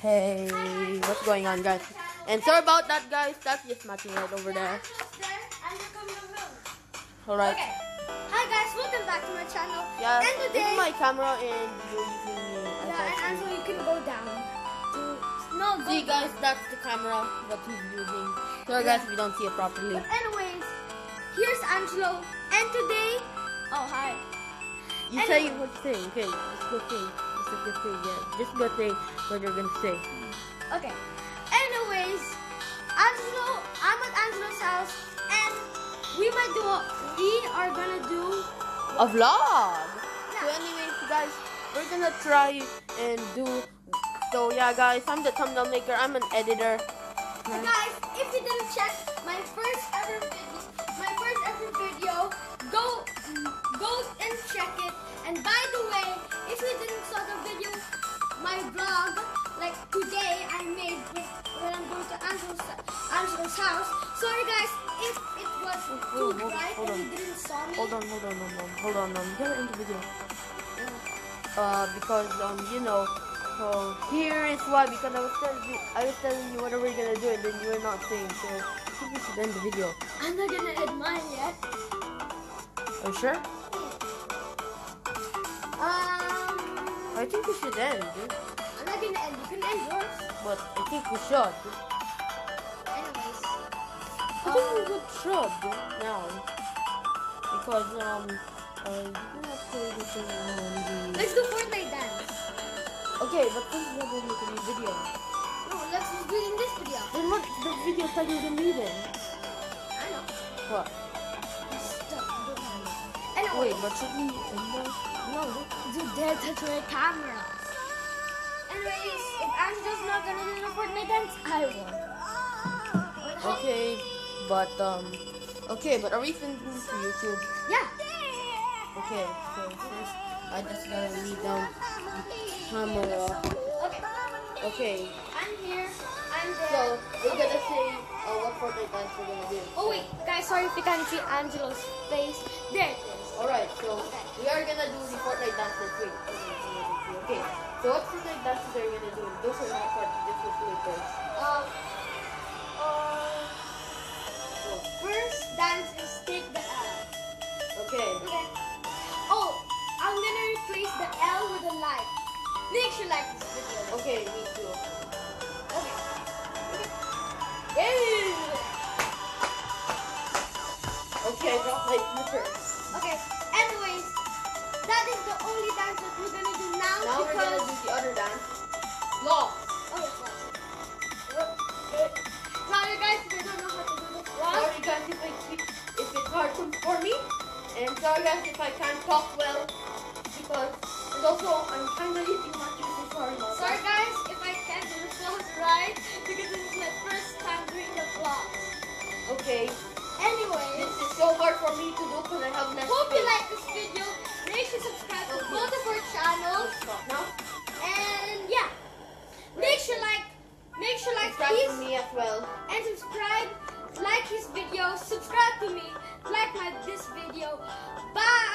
Hey, what's going on, guys? And sorry about that, guys. That's just matching right over there. Alright. Okay. Hi guys, welcome back to my channel. Yeah, and this today, is my camera, and you're using me yeah, and a Angelo, you can go down. To, no, go See, guys, that's the camera that he's using. Sorry, guys, if you don't see it properly. But anyways, here's Angelo, and today. You say what you say, okay? it's a good thing. It's a good thing, yeah. Just good thing what you're gonna say. Okay. Anyways, Angelo, I'm at Angelo's house, and we might do. A, we are gonna do. A vlog! So Yeah. anyways, guys, we're gonna try and do... So yeah, guys, I'm the thumbnail maker. I'm an editor. So guys, if you didn't check my first ever video, vlog, like today I made with, when I'm going to Angelo's house. Sorry guys, if it was too hold on, bright hold and on. you didn't saw me. Hold on, hold on, hold on, hold on. Um, get into the video. Uh, because um, you know, so here is why. Because I was telling you, I was telling you what are we gonna do, and then you were not saying. So I think we should end the video. I'm not gonna add mine yet. Are you sure? Um, I think we should end, I'm not gonna end. You can end yours. but I think we should. Anyways. I think we should now because um, uh, you not say anything on the. Let's do Fortnite dance. Okay, but this is not going to be video. No, let's just do it in this video. Then what? The video started the meeting. I know. What? Anyway, Wait, but should we end the? no, do dare touch my camera. Anyways, if Angelo's not gonna do the Fortnite dance, I will. Okay, but um, okay, but are we this for YouTube? Yeah. Okay, so first I just gotta lay down camera. Okay. Okay, I'm here. I'm there. so we're gonna say uh, what Fortnite dance we're gonna do. oh wait, guys, sorry if you can't see Angelo's face. There it is. Alright, so are gonna do the Fortnite dances. Wait, okay. So what Fortnite dances are we gonna do? Those are not part. This was really first. Um. Uh, first dance is take the L. Okay. Okay. Oh, I'm gonna replace the L with a like. Make sure like this video. Okay, me too. Okay. Yay! Okay, I got my first. Oh yes. Sorry guys, if I don't know how to do this vlog. Sorry guys if, I keep, if it's hard for me. And sorry guys if I can't talk well. Because, and also, I'm kind of eating my juice. so Sorry about Sorry guys if I can't do the vlogs right, because this is my first time doing the vlogs. Okay. Anyway, This is so hard for me to do because I have less Hope you like this video. Make sure to subscribe to both of our channels. Now. Subscribe this video. Bye.